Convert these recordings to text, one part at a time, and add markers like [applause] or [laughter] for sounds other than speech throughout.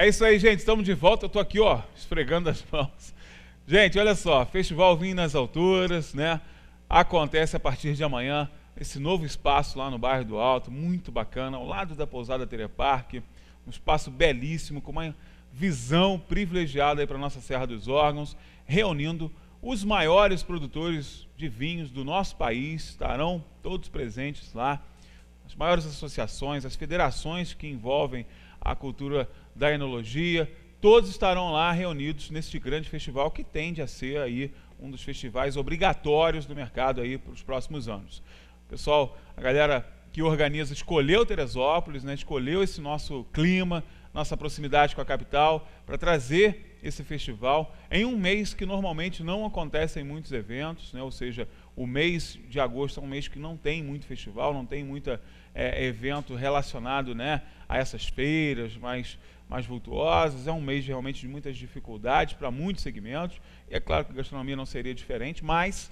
É isso aí, gente. Estamos de volta. Eu tô aqui, ó, esfregando as [laughs] mãos. Gente, olha só, Festival Vinho nas Alturas, né? Acontece a partir de amanhã, esse novo espaço lá no bairro do Alto, muito bacana, ao lado da pousada Tereparque, um espaço belíssimo, com uma visão privilegiada para a nossa Serra dos Órgãos, reunindo os maiores produtores de vinhos do nosso país, estarão todos presentes lá, as maiores associações, as federações que envolvem a cultura da enologia, todos estarão lá reunidos neste grande festival que tende a ser aí um dos festivais obrigatórios do mercado aí para os próximos anos. Pessoal, a galera que organiza escolheu Teresópolis, né, escolheu esse nosso clima, nossa proximidade com a capital, para trazer esse festival em um mês que normalmente não acontecem muitos eventos, né, ou seja, o mês de agosto é um mês que não tem muito festival, não tem muito é, evento relacionado né, a essas feiras mais, mais vultuosas, é um mês realmente de muitas dificuldades para muitos segmentos, e é claro que a gastronomia não seria diferente, mas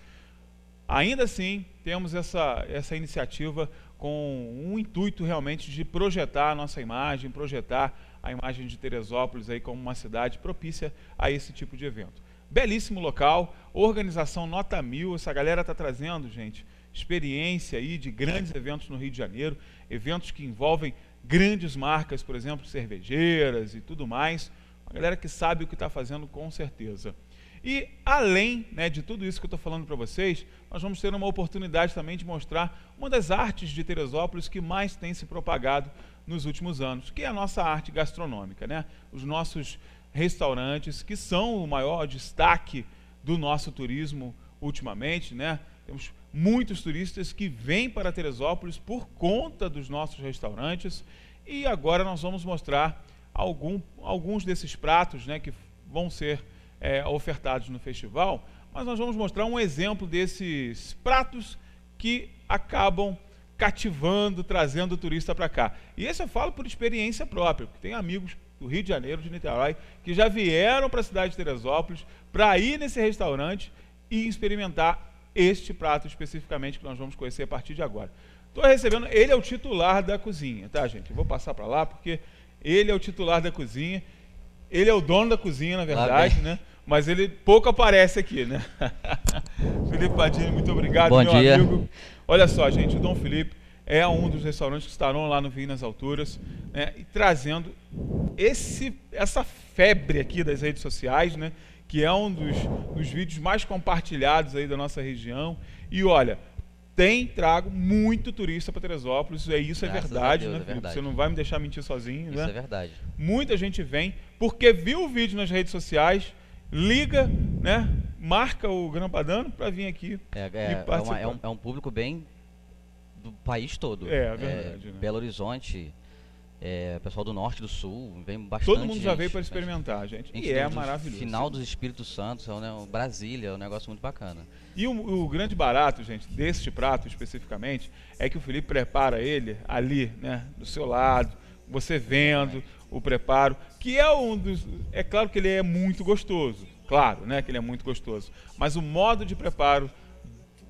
ainda assim temos essa, essa iniciativa com um intuito realmente de projetar a nossa imagem, projetar a imagem de Teresópolis aí como uma cidade propícia a esse tipo de evento. Belíssimo local, organização nota mil, essa galera está trazendo, gente, experiência aí de grandes eventos no Rio de Janeiro, eventos que envolvem grandes marcas, por exemplo, cervejeiras e tudo mais. Uma galera que sabe o que está fazendo com certeza. E além né, de tudo isso que eu estou falando para vocês, nós vamos ter uma oportunidade também de mostrar uma das artes de Teresópolis que mais tem se propagado nos últimos anos, que é a nossa arte gastronômica, né? Os nossos restaurantes, que são o maior destaque do nosso turismo ultimamente, né? Temos muitos turistas que vêm para Teresópolis por conta dos nossos restaurantes e agora nós vamos mostrar algum, alguns desses pratos, né, que vão ser é, ofertados no festival, mas nós vamos mostrar um exemplo desses pratos que acabam cativando, trazendo o turista para cá. E esse eu falo por experiência própria, porque tem amigos do Rio de Janeiro, de Niterói, que já vieram para a cidade de Teresópolis para ir nesse restaurante e experimentar este prato especificamente que nós vamos conhecer a partir de agora. Estou recebendo, ele é o titular da cozinha, tá, gente? Eu vou passar para lá porque ele é o titular da cozinha ele é o dono da cozinha, na verdade, né? Mas ele pouco aparece aqui, né? [laughs] Felipe Padini, muito obrigado, Bom meu dia. amigo. Olha só, gente, o Dom Felipe é um dos restaurantes que estarão lá no Vinho nas Alturas, né? E trazendo esse, essa febre aqui das redes sociais, né? Que é um dos, dos vídeos mais compartilhados aí da nossa região. E olha, tem trago muito turista para Teresópolis, é isso é verdade, Deus, né, é verdade. Você não vai me deixar mentir sozinho, Isso né? é verdade. Muita gente vem porque viu o vídeo nas redes sociais, liga, né? Marca o Grampadano para vir aqui. É, e é, é, participar. uma- é um, é um público bem do país todo. É, é verdade, né? Belo Horizonte, é, pessoal do norte do sul, vem bastante. Todo mundo já gente, veio para mas- experimentar, gente. gente E é maravilhoso. Final dos Espíritos Santos, é né, um Brasília, é um negócio muito bacana. E o, o grande barato, gente, deste prato especificamente, é que o Felipe prepara ele ali, né, do seu lado, você vendo o preparo, que é um dos. É claro que ele é muito gostoso, claro, né, que ele é muito gostoso, mas o modo de preparo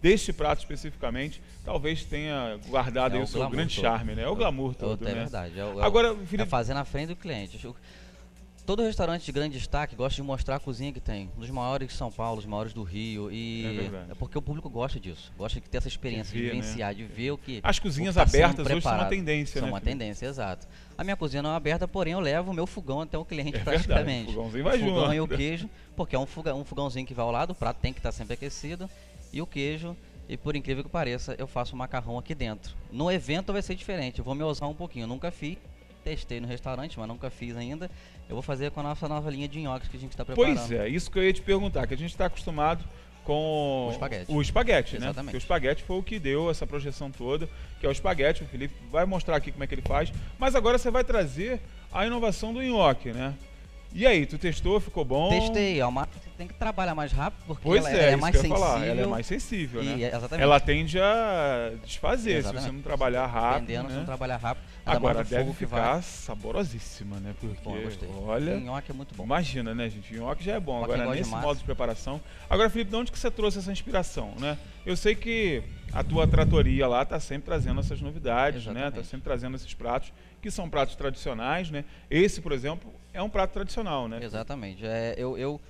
deste prato especificamente talvez tenha guardado É aí o seu grande todo. charme, né? É o glamour todo, é né? verdade. É, o- é Agora, é Felipe, fazer na frente do cliente. Todo restaurante de grande destaque gosta de mostrar a cozinha que tem. Um dos maiores de São Paulo, os maiores do Rio. E É verdade. é porque o público gosta disso. Gosta de ter essa experiência, de, ver, né? vivenciar, de ver o que. as cozinhas que tá abertas hoje são uma tendência, São né? uma Felipe? tendência, exato. A minha cozinha não é aberta, porém eu levo o meu fogão até o cliente É verdade, praticamente. o fogãozinho vai o fogão junto. e o queijo, porque é um, fogão, um fogãozinho que vai ao lado, o prato tem que estar sempre aquecido. E o queijo, e por incrível que pareça, eu faço um macarrão aqui dentro. No evento vai ser diferente, eu vou me usar um pouquinho. Eu nunca fiz, testei no restaurante, mas nunca fiz ainda. Eu vou fazer com a nossa nova linha de nhoques que a gente está preparando. Pois é, isso que eu ia te perguntar, que a gente está acostumado com O espaguete. o espaguete, né? Porque o espaguete foi o que deu essa projeção toda, que é o espaguete. O Felipe vai mostrar aqui como é que ele faz. Mas agora você vai trazer a inovação do nhoque, né? E aí, tu testou, ficou bom? Testei, é uma você tem que trabalhar mais rápido porque Pois ela, é, ela é mais sensível. falar. Ela é mais sensível, e- né? exatamente. Ela tende a desfazer se Exatamente. você não trabalhar rápido, Dependendo, se né? não trabalhar rápido. Agora deve ficar vai. saborosíssima, né? Porque, Bom, olha... O nhoque é muito bom. Imagina, né, gente? Nhoque já é bom. Agora, de nesse massa. modo de preparação. Agora, Felipe, de onde que você trouxe essa inspiração, né? Eu sei que a tua tratoria lá tá sempre trazendo essas novidades, né? Tá Exatamente. sempre trazendo esses pratos, que são pratos tradicionais, né? Esse, por exemplo, é um prato tradicional, né? Exatamente. É, eu, eu,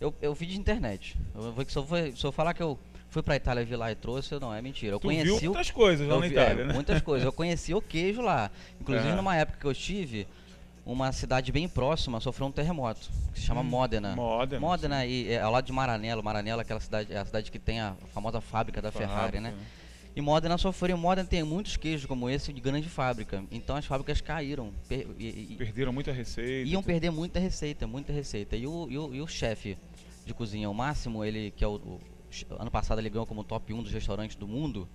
eu, eu vi de internet. Eu, vou- se, eu, for- se eu falar que eu fui pra Itália, vi lá e trouxe, não, é mentira. Eu Tu conheci viu o muitas coisas lá na Itália, é, né? Muitas coisas. Eu [laughs] conheci o queijo lá. Inclusive, É. numa época que eu estive, uma cidade bem próxima sofreu um terremoto, que se chama Hum, Módena. Módena, Módena, e, é, ao lado de Maranello. Maranello é aquela cidade, é a cidade que tem a famosa fábrica da Ferrari, né? E Módena sofreu. Módena tem muitos queijos como esse de grande fábrica. Então as fábricas caíram. per- e- e- Perderam muita receita. iam perder muita receita, muita receita. E o, e o, e o chefe de cozinha, o Máximo, ele que é o, o- ano passado ele ganhou como top 1 dos restaurantes do mundo.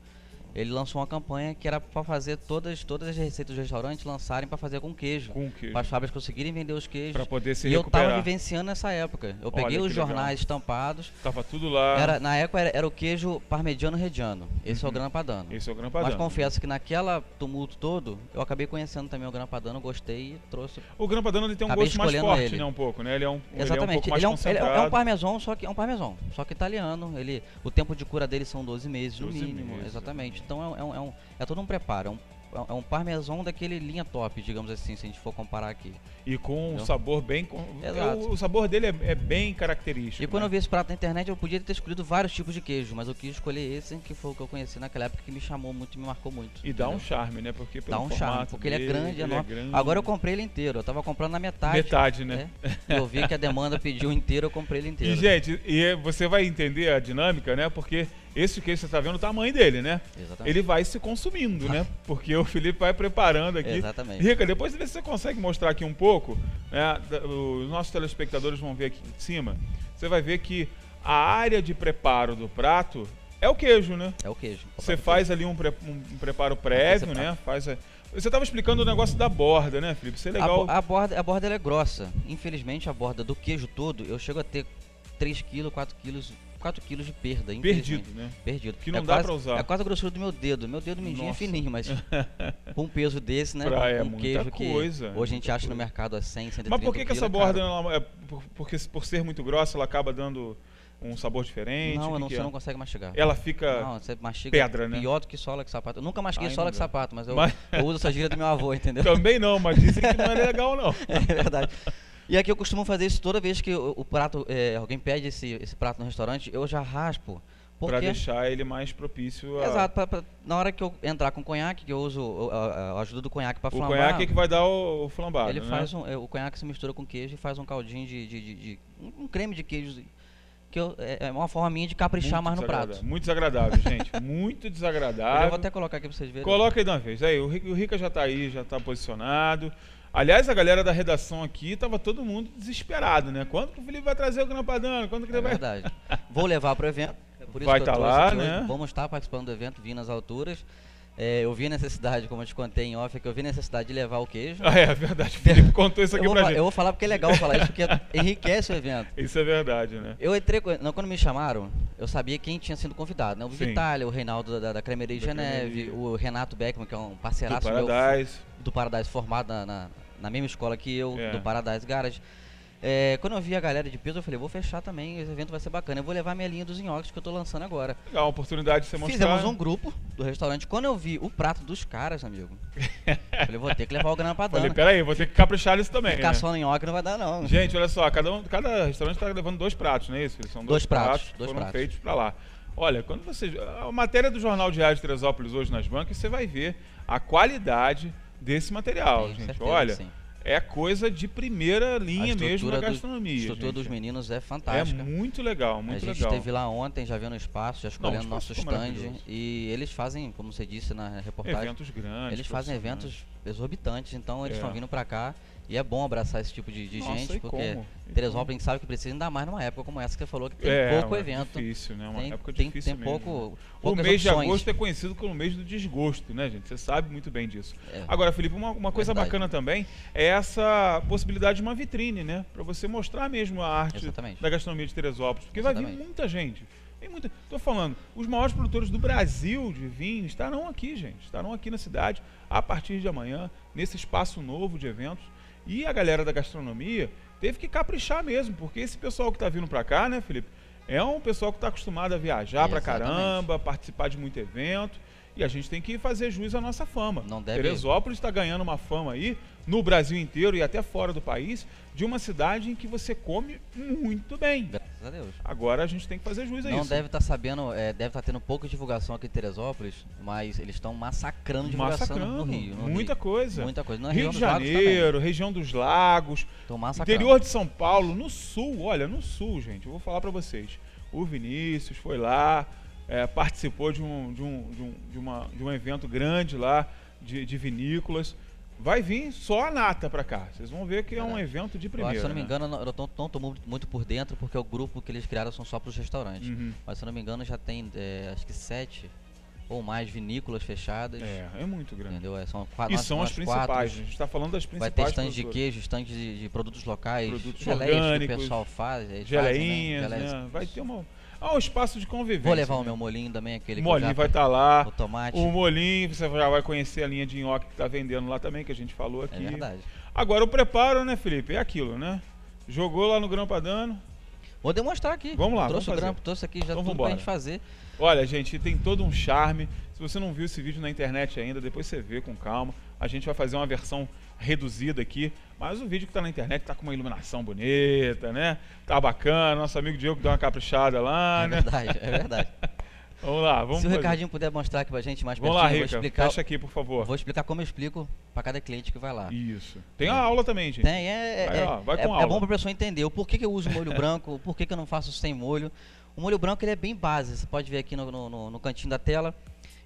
Ele lançou uma campanha que era para fazer todas, todas as receitas dos restaurantes lançarem para fazer com queijo. Com queijo. Para as fábricas conseguirem vender os queijos. Pra poder se e eu recuperar. tava vivenciando essa época. Eu Olha peguei que os legal. jornais estampados. Tava tudo lá. Era, na época era, era o queijo parmegiano reggiano. Esse é o Uhum. grana padano. Esse é o Gran Mas Padano. confesso que naquela tumulto todo, eu acabei conhecendo também o grana padano, gostei e trouxe O Gran Padano ele tem um Acabei gosto mais forte, ele. né? Um pouco, né? Ele é um, ele é um Exatamente. pouco Ele é um, ele é- é um parmesão, só que é um parmesão, só que italiano. Ele, o tempo de cura dele são 12 meses no 12 mínimo, meses, exatamente. Então é, um- é um, é, um, é todo um preparo, é um, é um parmesão daquele linha top, digamos assim, se a gente for comparar aqui. E com um Entendeu? sabor bem... com- Exato. O, sabor dele é, é bem característico. E quando né? eu vi esse prato na internet, eu podia ter escolhido vários tipos de queijo, mas eu quis escolher esse, que foi o que eu conheci naquela época, que me chamou muito e me marcou muito. E dá um entendeu? charme, né? Porque Dá um charme, porque ele é dele, grande, ele enorme. grande. Agora eu comprei ele inteiro, eu tava comprando na metade. Metade, né? É, eu vi que a demanda pediu inteiro, eu comprei ele inteiro. E, gente, e você vai entender a dinâmica, né? Porque esse que você está vendo o tamanho dele, né? Exatamente. Ele vai se consumindo, né? [laughs] Porque o Felipe vai preparando aqui. Exatamente. Rica, depois vê se você consegue mostrar aqui um pouco. Né? Os nossos telespectadores vão ver aqui em cima. Você vai ver que a área de preparo do prato é o queijo, né? É o queijo. Você faz ali um, pre- um preparo prévio, Esse né? Faz a- Você estava explicando o negócio da borda, né, Felipe? Isso é A, legal. bo- a borda, a borda é grossa. Infelizmente, a borda do queijo todo, eu chego a ter 3 kg, 4 kg, 4 kg de perda. Perdido, né? Perdido. Que não é dá quase, pra usar. É quase a grossura do meu dedo. Meu dedo mindinho é fininho, mas [laughs] com um peso desse, né? Pra- é um muita queijo que coisa, hoje a gente acha no coisa. mercado a 100, 130 Mas por que, que essa borda, ela é, por- porque por ser muito grossa, ela acaba dando um sabor diferente? Não, que não, que você é? não consegue mastigar. Ela fica. Não, você mastiga pedra, né? pior do que sola que sapato. Eu nunca mastiguei Ai, sola dá. sapato, mas eu, Mas- eu uso essa gíria do meu avô, entendeu? [laughs] Também não, mas dizem que não é legal, não. [laughs] É verdade. E aqui eu costumo fazer isso toda vez que o, o prato, é, alguém pede esse, esse prato no restaurante, eu já raspo. Porque, deixar ele mais propício a. exato, pra- pra- na hora que eu entrar com conhaque, que eu uso o- a, ajuda do conhaque para O flambar, conhaque é que vai dar o, o flambado. ele né? faz um, é, o conhaque se mistura com queijo e faz um caldinho de, de- de- de- um creme de queijo que eu- é, é uma forma minha de caprichar Muito mais no prato. Muito desagradável, gente. [laughs] Muito Eu desagradável. vou até colocar aqui para vocês verem. Coloca aí de uma vez. Aí, o Rica, o Rica já tá aí, já tá posicionado. Aliás, a galera da redação aqui tava todo mundo desesperado, né? Quando que o Felipe vai trazer o Grampadano? Quando que ele É vai. verdade. Vou levar para o evento. É por isso Vai eu tá lá, aqui hoje. né? Vamos estar participando do evento, vindo nas alturas. É, eu vi a necessidade, como eu te contei em off, é que eu vi a necessidade de levar o queijo. Ah, [laughs] é, verdade. O Felipe contou isso Eu aqui vou, pra fa- gente. eu vou falar porque é legal falar isso, porque enriquece o evento. [laughs] Isso é verdade, né? Eu entrei, não, quando me chamaram, eu sabia quem tinha sido convidado, né? O Sim. O Reinaldo da, da Cremeria de Geneve, o Renato Beckman, que é um Do parceiraço meu, Paradise. do Paradise, formado na, na, na mesma escola que eu, É. do Paradise Garage. É, quando eu vi a galera de peso, eu falei, vou fechar também, esse evento vai ser bacana. Eu vou levar minha linha dos nhoques que eu tô lançando agora. Legal, uma oportunidade de você mostrar. Fizemos um grupo do restaurante. Quando eu vi o prato dos caras, amigo, eu falei, vou ter que levar o grana pra [laughs] Falei, dana. peraí, vou ter que caprichar nisso também. Ficar né? só no nhoque não vai dar, não. Gente, olha só, cada, um, cada restaurante tá levando dois pratos, não é isso? Eles são Dois pratos, que dois foram pratos. feitos pra lá. Olha, quando você. A matéria do Jornal Diário de Teresópolis hoje nas bancas, você vai ver a qualidade desse material, gente. certeza Olha, sim. é coisa de primeira A linha mesmo estrutura na do- gastronomia. A estrutura gente. dos meninos é É fantástica. muito legal, a muito gente legal. esteve lá ontem, já vendo o espaço, já escolhendo espaço nosso stand. E eles fazem, como você disse na reportagem, Eventos grandes. eles fazem eventos exorbitantes, então eles É. estão vindo pra cá. E é bom abraçar esse tipo de, de Nossa, gente, porque como? Teresópolis sabe que precisa ainda mais numa época como essa que você falou, que tem é, pouco é evento. difícil, né? Uma tem, época difícil tem mesmo. pouco, O poucas mês de opções. agosto é conhecido como mês do desgosto, né, gente? Você sabe muito bem disso. É. Agora, Felipe, uma, uma coisa Verdade. bacana também é essa possibilidade de uma vitrine, né? Pra você mostrar mesmo a arte Exatamente. da gastronomia de Teresópolis. Porque vai vir Exatamente. muita gente. Tem muita... Tô falando, os maiores produtores do Brasil de vinho estarão aqui, gente. Estarão aqui na cidade a partir de amanhã, nesse espaço novo de eventos. E a galera da gastronomia teve que caprichar mesmo, porque esse pessoal que tá vindo pra cá, né, Felipe? É um pessoal que está acostumado a viajar pra Exatamente. caramba, participar de muito evento. E a gente tem que fazer jus à nossa fama. Não deve- Teresópolis está ganhando uma fama aí, no Brasil inteiro e até fora do país, de uma cidade em que você come muito bem. Graças a Deus. Agora a gente tem que fazer jus a Não isso. deve estar sabendo, é, deve estar tendo pouca divulgação aqui em Teresópolis, mas eles estão massacrando divulgação Massacrando. no Rio. no muita Rio. coisa. Muita coisa. Na Rio região de também. Janeiro, região dos lagos, interior de São Paulo, no sul, olha, no sul, gente, eu vou falar pra vocês. O Vinícius foi lá, é, participou de um, de, um, de, um, de, uma, de um evento grande lá de, de vinícolas. Vai vir só a nata pra cá. Vocês vão ver que é um Verdade. evento de acho, primeira. se eu não me né? engano, não- eu não, não tô mu- muito por dentro, porque o grupo que eles criaram são só para os restaurantes. Uhum. Mas se eu não me engano, já tem é, acho que sete ou mais vinícolas fechadas. É, é muito grande. Entendeu? É, são E nós- são nós as principais. quatro. A gente está falando das Vai principais. ter stands de queijo, stands de, de produtos locais, Produtos geleias que o orgânicos, pessoal faz. Geleinhas, fazem, né? né? Geleias. Vai ter uma, ah, um espaço de convivência. Vou levar o né? meu molinho também, aquele O que molinho já- vai estar lá. O tomate. O molinho, você já vai conhecer a linha de nhoque que está vendendo lá também, que a gente falou É aqui. verdade. Agora o preparo, né, Felipe? É aquilo, né? Jogou lá no Grão Padano. Vou demonstrar aqui. Vamos lá, Trouxe vamos o fazer. grampo, trouxe aqui já Então tudo vambora. pra gente fazer. Olha, gente, tem todo um charme. Se você não viu esse vídeo na internet ainda, depois você vê com calma. A gente vai fazer uma versão reduzida aqui, mas o vídeo que tá na internet tá com uma iluminação bonita, né? Tá bacana. Nosso amigo Diego deu uma caprichada lá, É né? verdade, é verdade. [laughs] Vamos lá, vamos Se o fazer. Ricardinho puder mostrar aqui pra gente mais Vamos pertinho, lá, eu vou Rica. explicar, Fecha aqui, por favor. vou explicar como eu explico pra cada cliente que vai lá. Isso. Tem uma aula também, gente. Tem, é, é, Vai, é, ó, vai é- com é aula. bom pra pessoa entender o porquê que eu uso molho branco, o porquê que eu não faço sem molho. O molho branco ele é bem base, você pode ver aqui no- no- no cantinho da tela.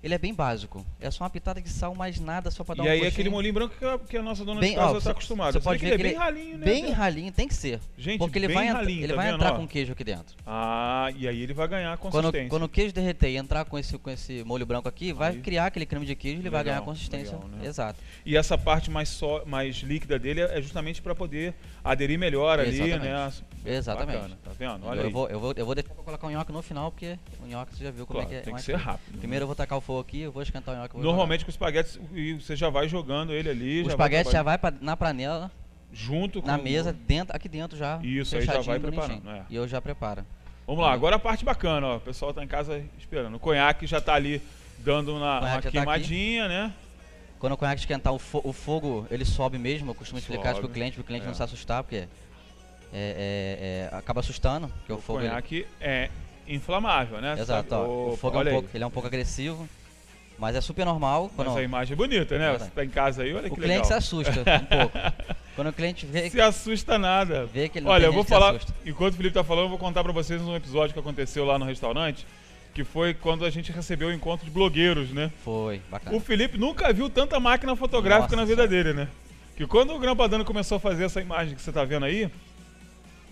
Ele é bem básico. É só uma pitada de sal, mais nada, só pra dar E um aí gostinho. aquele molinho branco que a, que a nossa dona Bem, de casa está acostumada. cê Você pode ver ele é que bem ele- ralinho, né? Bem ralinho, tem que ser. Gente, porque ele bem vai, ralinho, ele tá vai vendo, entrar ó? com queijo aqui dentro. Ah, e aí ele vai ganhar Quando, consistência. quando o queijo derreter e entrar com esse, com esse molho branco aqui, vai Aí. criar aquele creme de queijo, ele vai Legal, ganhar consistência. legal, né? Exato. E essa parte mais, só, mais líquida dele é justamente para poder aderir melhor ali, Exatamente. né? Exatamente. Bacana, tá vendo? Olha eu, aí. vou, eu, vou, eu vou deixar pra colocar o nhoque no final, porque o nhoque você já viu como Claro, é que é. tem que ser rápido. né? Primeiro eu vou tacar o fogo aqui, eu vou esquentar o nhoque. Normalmente com o espaguete e você já vai jogando ele ali. jogar. o já espaguete vai já vai pra, na panela, junto com na o- mesa, dentro, aqui dentro já. Isso, aí já vai preparando, é. E eu já preparo. Vamos lá, agora a parte bacana, ó. O pessoal tá em casa esperando. O conhaque já tá ali dando uma, uma tá queimadinha, né? Quando o conhaque esquentar, o, fo- o fogo ele sobe mesmo. Eu costumo explicar isso pro Sobe, cliente, pro cliente é. não se assustar, porque é, é- é- acaba assustando. Porque o, O fogo. ele- conhaque é inflamável, né? Exato, o Opa, fogo é um pouco, ele é um pouco agressivo, mas é super normal. Quando Mas a imagem é bonita, né? Você tá em casa aí, olha o que cliente legal. se assusta um pouco. [laughs] Quando o cliente vê, Se assusta nada. vê que ele não Olha, eu vou falar, enquanto o Felipe tá falando, eu vou contar pra vocês um episódio que aconteceu lá no restaurante, que foi quando a gente recebeu o encontro de blogueiros, né? Foi, bacana. O Felipe nunca viu tanta máquina fotográfica Nossa na vida dele, né? Que quando o Grampadano começou a fazer essa imagem que você tá vendo aí,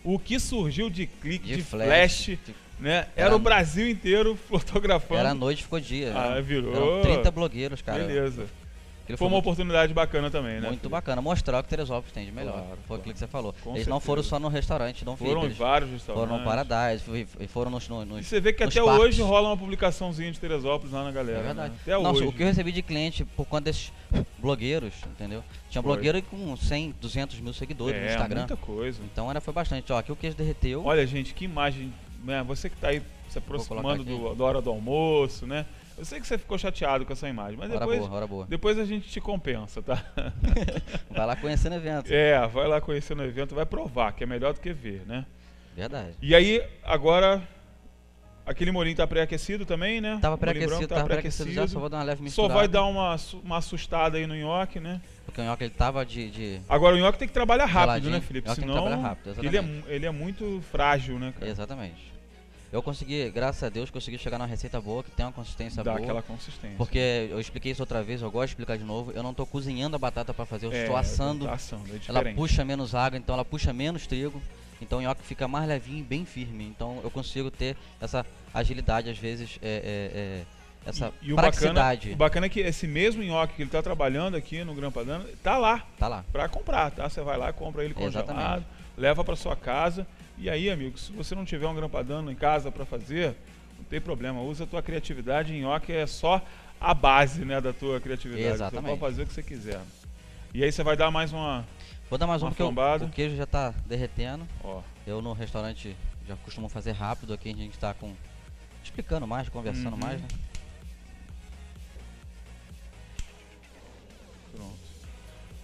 o que surgiu de clique, de, flash, de- né? Era, Era- o Brasil inteiro [laughs] fotografando. Era noite, ficou dia. Ah, virou. Eram 30 blogueiros, cara. Beleza. Aquilo Foi uma muito, oportunidade bacana também, né? muito Felipe? bacana. Mostrar o que Teresópolis tem de melhor. Claro, Foi claro. aquilo que você falou. Com eles não foram certeza. só no restaurante, não Foram em vários restaurantes. foram no Paradise, foi- foram nos, no- E nos você vê que nos até parques. hoje rola uma publicaçãozinha de Teresópolis lá na galera. É verdade. Né? Até Nossa, hoje. o que eu recebi de cliente por conta desses blogueiros, entendeu? Tinha Foi. blogueiro com 100, 200 mil seguidores no é, Instagram. muita coisa. Então era, foi bastante. Ó, aqui o queijo derreteu. Olha, gente, que imagem. Né? Você que tá aí se aproximando do, da hora do almoço, né? Eu sei que você ficou chateado com essa imagem, mas hora depois, boa, hora boa. depois a gente te compensa, tá? [laughs] Vai lá conhecendo o evento. é, vai lá conhecer no evento, vai provar, que é melhor do que ver, né? Verdade. E aí, agora, aquele molinho tá pré-aquecido também, né? Tava O pré-aquecido, tá pré-aquecido já, só vou dar uma leve Só misturada. vai dar uma, uma assustada aí no nhoque, né? Porque o nhoque ele tava de... de... Agora o nhoque tem que trabalhar rápido, Geladinho. né, Felipe? Senão rápido, ele, é, ele é muito frágil, né, cara? Exatamente. Eu consegui, graças a Deus, consegui chegar numa receita boa, que tem uma consistência Dá boa. aquela consistência. Porque eu expliquei isso outra vez, eu gosto de explicar de novo. Eu não tô cozinhando a batata para fazer, eu é, estou assando. Tá assando, é Ela puxa menos água, então ela puxa menos trigo. Então o nhoque fica mais levinho e bem firme. Então eu consigo ter essa agilidade, às vezes, é, é, é, essa E o bacana, praticidade. o bacana é que esse mesmo nhoque que ele tá trabalhando aqui no Gran Padano, tá lá Tá lá. pra comprar, tá? Você vai lá, compra ele congelado, Exatamente. leva pra sua casa. E aí, amigo, se você não tiver um grampadano em casa para fazer, não tem problema, usa a tua criatividade, nhoque é só a base, né, da tua criatividade. Exatamente. Você pode fazer o que você quiser. E aí você vai dar mais uma Vou dar mais uma, uma porque o, queijo já está derretendo. Ó. Eu no restaurante já costumo fazer rápido, aqui a gente está com explicando mais, conversando uhum. mais, né? Pronto.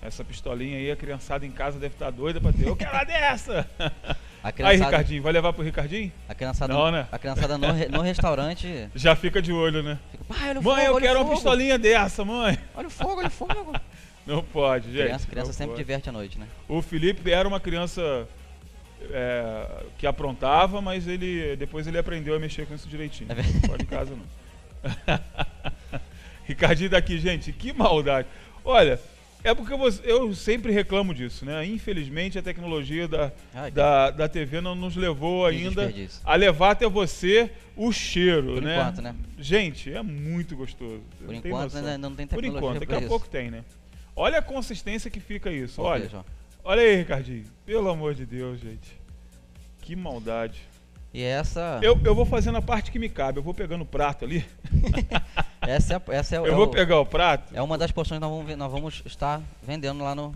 Essa pistolinha aí, a criançada em casa deve estar tá doida para ter. Eu quero dessa! [laughs] A Aí, criançada, Ricardinho, vai levar pro Ricardinho? a criançada, Não, né? a criançada no, re- no restaurante [laughs] Já fica de olho, né? fica, pai, olha o Mãe, fogo, eu quero uma pistolinha dessa, mãe. [laughs] Olha o fogo, olha o fogo. [laughs] Não pode, gente. criança criança sempre pode. diverte à noite, né? O Felipe era uma criança é, que aprontava, mas ele depois ele aprendeu a mexer com isso direitinho. É. Não pode em casa não. Ricardinho daqui, gente, que maldade. Olha, é porque eu sempre reclamo disso, né? Infelizmente a tecnologia da, Ai, que- da, da TV não nos levou ainda a levar até você o cheiro, Por né? enquanto, né? Gente, é muito gostoso. Por Não enquanto ainda não tem Por tecnologia enquanto, daqui a isso. pouco tem, né? Olha a consistência que fica isso. Por Olha, João? olha aí, Ricardinho. Pelo amor de Deus, gente. Que maldade. E essa, Eu, eu vou fazendo a parte que me cabe. Eu vou pegando o prato ali. [laughs] essa, é, essa é, Eu é vou o- pegar o prato. é uma das porções que nós vamos, nós vamos estar vendendo lá no,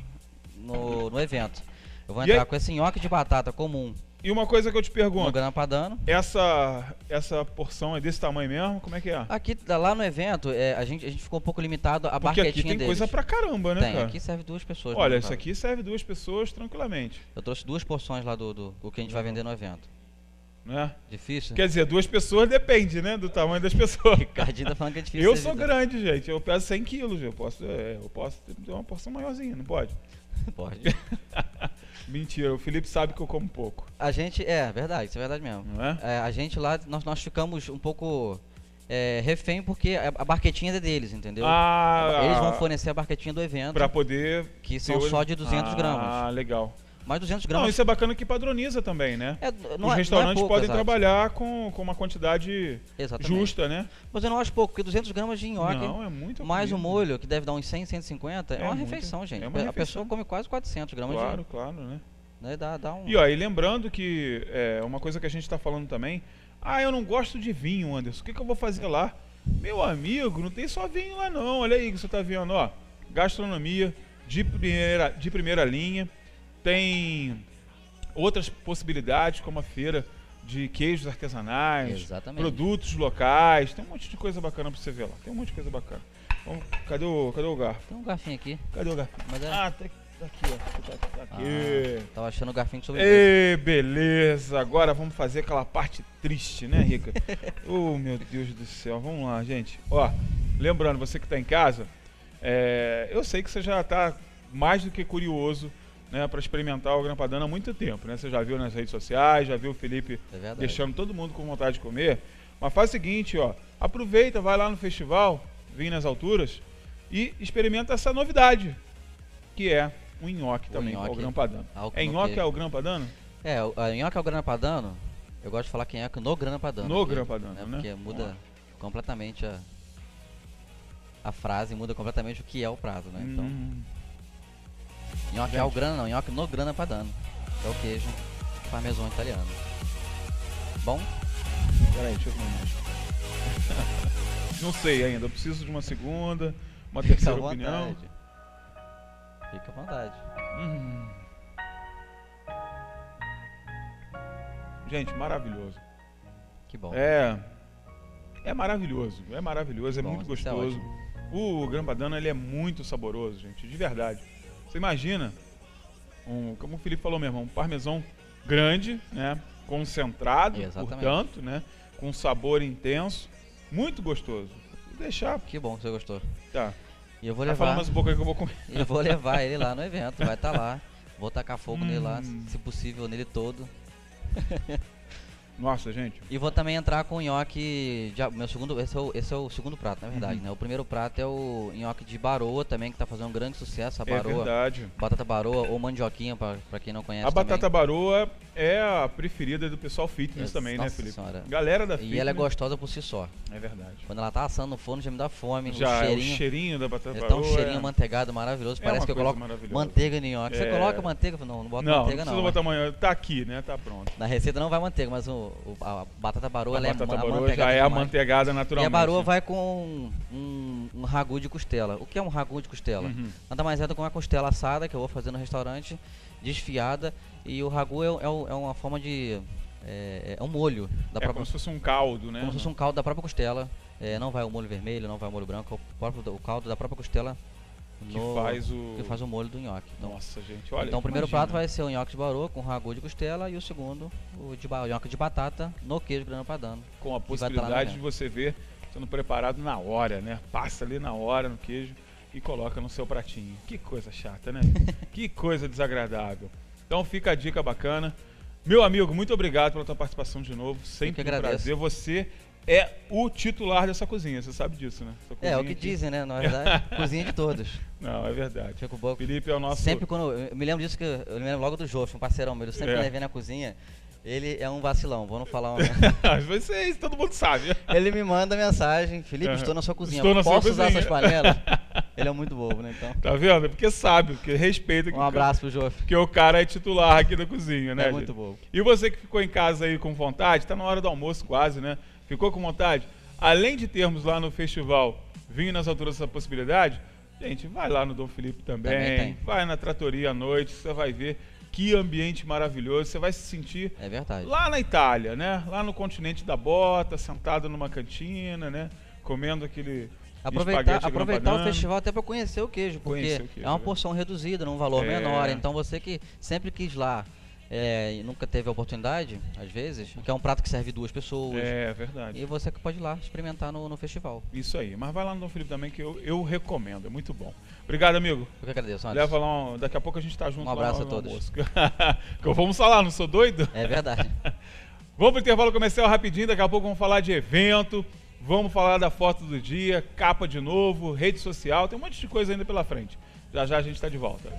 no, no evento. Eu vou entrar com esse nhoque de batata comum E uma coisa que eu te pergunto. grana padano. Essa, essa porção é desse tamanho mesmo? Como é que é? Aqui, lá no evento, é, a, gente, a gente ficou um pouco limitado a Porque aqui barquetinha tem deles. coisa pra caramba, né, Tem, cara? aqui serve duas pessoas. Olha, no isso aqui serve duas pessoas tranquilamente, Eu trouxe duas porções lá do, do, do que a gente vai vender no evento. Né? Difícil? Quer dizer, duas pessoas depende, né, do tamanho das pessoas. Ricardinho tá falando que é difícil. Eu sou vida. grande, gente. Eu peso 100 quilos. Eu posso, é, eu posso ter uma porção maiorzinha, não pode? [laughs] Pode. [laughs] Mentira, o Felipe sabe que eu como pouco, A gente, é, verdade, isso é verdade mesmo. é? É, a gente lá, nós, nós ficamos um pouco é, refém porque a, a barquetinha é deles, entendeu? Ah, Eles vão fornecer a barquetinha do evento, Pra poder. que são só de 200 ah, gramas. Ah, legal. Mas 200 Não, gramas isso é bacana que padroniza também, né? é, não é- Os não é restaurantes pouco, podem exato. trabalhar com, com uma quantidade Exatamente. justa, né? Mas eu não acho pouco, porque 200 gramas de nhoque, Não, é muito mais comida. molho, que deve dar uns 100, 150, é, É uma muito- refeição, gente. é uma a refeição. pessoa come quase 400 gramas Claro, claro, né? de... Né, dá, dá um... E ó, e lembrando que é, uma coisa que a gente está falando também, ah, eu não gosto de vinho, Anderson. O que, que eu vou fazer lá? Meu amigo, não tem só vinho lá não. Olha aí que você tá vendo, ó. Gastronomia de primeira, de primeira linha. Tem outras possibilidades, como a feira de queijos artesanais, Exatamente. produtos locais. Tem um monte de coisa bacana para você ver lá. Tem um monte de coisa bacana. Vamos, cadê o, cadê o garfo? Tem um garfinho aqui. Cadê o garfo? Mas é... Ah, tá aqui, tá ó. Tá, tá aqui. Ah, tava achando o garfinho de sobremesa. Ei, beleza. Agora vamos fazer aquela parte triste, né, Rica? [laughs] oh, meu Deus do céu. Vamos lá, gente. Ó, lembrando, você que está em casa, é, eu sei que você já está mais do que curioso né, para experimentar o Grampadana há muito tempo, né? Você já viu nas redes sociais, já viu o Felipe É deixando todo mundo com vontade de comer. Mas faz o seguinte, ó, aproveita, vai lá no festival, vem nas alturas e experimenta essa novidade, que é o nhoque O também, nhoque o grão padano. ao- É nhoque queijo. é o grão padano? É, o- a nhoque ao grana padano, eu gosto de falar que é nhoque no grana padano. No porque- grana padano, né? Porque muda completamente a, a frase, muda completamente o que é o prato, né? Então, Hum, nhoque ao grana não, nhoque no grana padano. Que é o queijo parmesão italiano. Bom, peraí, deixa eu ver mais. [laughs] Não sei ainda, eu preciso de uma segunda, uma fica terceira opinião. Fica à vontade. Hum. Gente, maravilhoso. Que bom. É. É maravilhoso, é maravilhoso, é Bom, muito é gostoso. o Grampadano ele é muito saboroso, gente, de verdade. Você imagina, um, como o Felipe falou mesmo, um parmesão grande, né? Concentrado, Exatamente. portanto, né? Com sabor intenso, muito gostoso. Vou deixar, Que bom que você gostou. tá. E eu vou Tá levar. falando mais um pouco aí que eu vou comer. Eu vou levar [laughs] ele lá no evento, vai estar lá. Vou tacar fogo nele lá, Hum. se possível, nele todo. [laughs] Nossa, gente. E vou também entrar com o nhoque. De, meu segundo, esse, é o, esse é o segundo prato, na verdade, Uhum. né? O primeiro prato é o nhoque de baroa também, que tá fazendo um grande sucesso. A É baroa, verdade. batata baroa ou mandioquinha, pra, pra quem não conhece. A batata também. baroa é a preferida do pessoal fitness também, né, Felipe? senhora. Galera da fitness. E ela é gostosa por si só. É verdade. Quando ela tá assando no forno já me dá fome. Já, o é cheirinho. o cheirinho da batata tá baroa. um cheirinho é... amanteigado maravilhoso. É Parece que eu coloco manteiga no nhoque. Você É. coloca manteiga? Não, não bota Não, não manteiga precisa não. botar amanhã. Tá aqui, né? Tá pronto. Na receita não vai manteiga, mas o, o- a batata baroa a ela batata é baroa já amanteigada é demais. amanteigada E naturalmente. a baroa vai com um, um ragu de costela. O que é um ragu de costela? Uhum. Nada mais é do que uma costela assada que eu vou fazer no restaurante, desfiada. E o ragu é, é é uma forma de. É, é um molho da É própria como se fosse um caldo, né? como se fosse um caldo da própria costela. É, não vai o molho vermelho, não vai o molho branco, é o, próprio, o caldo da própria costela Que no- faz o. que faz o molho do nhoque. Então, Nossa, gente, olha. então o primeiro imagina. prato vai ser o nhoque de barô com ragu de costela e o segundo o de o nhoque de batata no queijo grana padano. Com a possibilidade de você ver sendo preparado na hora, né? Passa ali na hora no queijo e coloca no seu pratinho. Que coisa chata, né? [laughs] que coisa desagradável. Então fica a dica bacana. Meu amigo, muito obrigado pela tua participação de novo. Sempre um prazer. Você é o titular dessa cozinha, você sabe disso, né? Essa É, o que dizem, né? Na [laughs] verdade, cozinha de todos. Não, é verdade. Fico boa. Felipe é o nosso. Sempre quando. Eu me lembro disso que eu me lembro logo do Joff, um parceirão meu. Eu sempre É. levei na cozinha. Ele é um vacilão, vou não falar. [laughs] Vai ser isso, todo mundo sabe. Ele me manda mensagem, Felipe, estou na sua cozinha. Estou na sua Posso usar cozinha." essas panelas? [laughs] Ele é muito bobo, né? Então. Tá vendo? É Porque sabe, porque respeita Um abraço pro Joff. que o cara é titular aqui da cozinha, né? É gente? muito bobo. E você que ficou em casa aí com vontade, tá na hora do almoço quase, né? Ficou com vontade? Além de termos lá no festival Vinho nas Alturas essa possibilidade, gente, vai lá no Dom Felipe também, Também vai na tratoria à noite, você vai ver que ambiente maravilhoso, você vai se sentir É verdade. lá na Itália, né? Lá no continente da bota, sentado numa cantina, né? Comendo aquele Aproveitar, aproveitar o festival até para conhecer o queijo, porque o queijo, é uma né? porção reduzida, num valor É. menor. Então você que sempre quis lá é, e nunca teve a oportunidade, às vezes, que é um prato que serve duas pessoas. É, verdade. E você que pode ir lá experimentar no, no festival. Isso aí. Mas vai lá no Dom Felipe também que eu, eu recomendo, é muito bom. Obrigado, amigo. Eu que agradeço, Anderson. Leva lá, um- daqui a pouco a gente tá junto Um abraço lá a todos. [laughs] que eu vamos falar, não sou doido? É verdade. [laughs] Vamos pro intervalo comercial rapidinho, daqui a pouco vamos falar de evento, vamos falar da foto do dia, capa de novo, rede social, tem um monte de coisa ainda pela frente. Já já a gente está de volta.